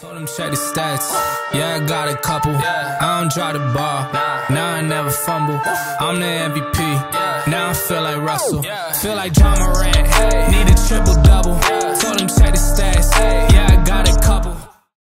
Told him check the stats. Yeah, I got a couple. I don't drop the ball. Now I never fumble. I'm the MVP. Now I feel like Russell. Feel like Ja Morant.